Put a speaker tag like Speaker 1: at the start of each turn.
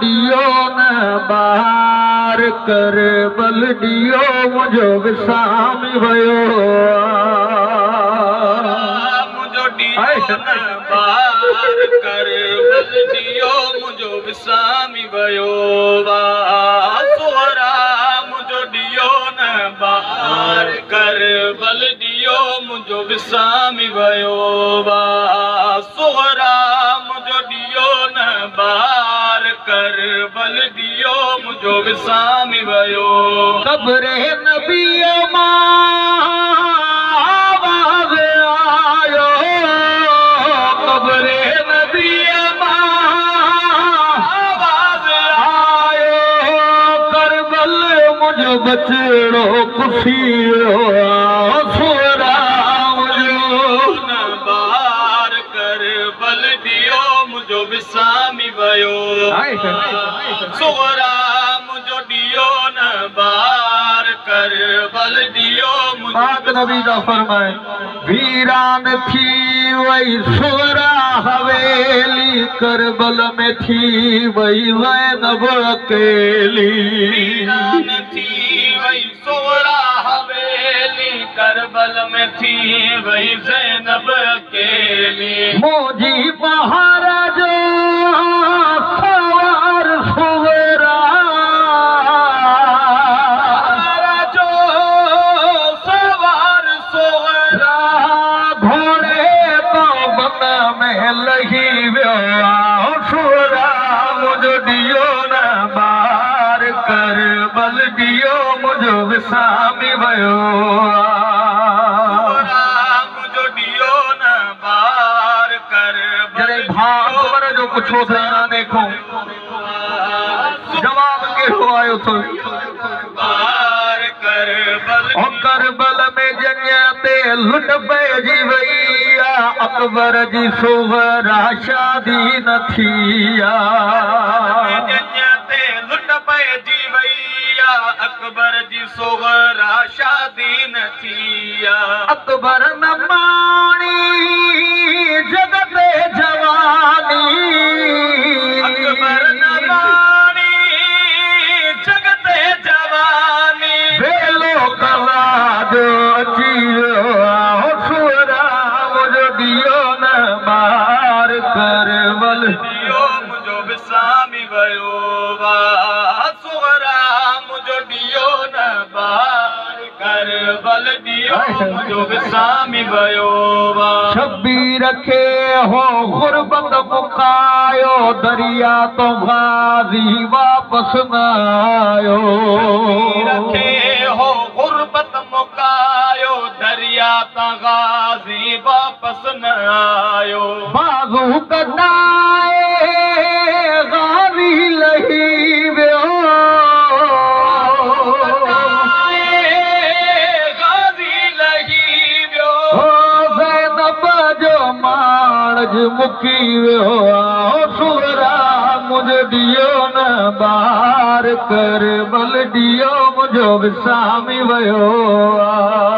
Speaker 1: ڏيو نه ڪر بل ڏيو منهنجو وسامي ويو
Speaker 2: منهنجو بار ڪر بل ڏيو منهنجو وسامي ويو سوهرا منهنجو ڏيو نه ڏيو منهنجو وسامي ويو ڪر بل ڏيو منهنجو وسامي ويو.
Speaker 1: خبري نبيءَ مان آواز آيو. نبيءَ مان
Speaker 2: آواز
Speaker 1: آيو. ڪربل منهنجو خوشي
Speaker 2: منهنجو وسامي ويو. سورا منهنجو ڏيو نه بار ڪر بل ڏيو پاڪ نبي دا
Speaker 1: فرمائي. ويران ٿي وئي سورا حويلي ڪربل ۾ ٿي وئي زينب اڪيلي ويران
Speaker 2: ٿي وئي سورا حويلي ڪربل ۾ ٿي وئي
Speaker 1: منهنجو ڏيو نه ٻار ڪر بل ڏيو منهنجو وسامي ويو
Speaker 2: سوهرا منهنجو ڏيو نه بار ڪر جڏهن ڀاءُ پر جو پڇو اٿئي آني کان
Speaker 1: جواب ڪهڙو آيو او ڪربل ۾ جڳهه تي لٽ پئجي وئي آ. اڪبر جي سوهرا شادي نه ٿي آ.
Speaker 2: تي لٽ پئجي وئي آهي اڪبر جي سوهرا شادي نه ٿي آهي
Speaker 1: اڪبر نه ماڻي جڳ شبير کي هو گربت مڪايو دريا تو گازي واپس نه آيو.
Speaker 2: رکي هو گربت مڪايو دريا تان گازي واپس نه آيو.
Speaker 1: بازو ڪڍائي مڪي ويو آ سرا منهنجو ڏيو نه ٻار ڪر بل ڏيو منهنجو وسامي ويو. آ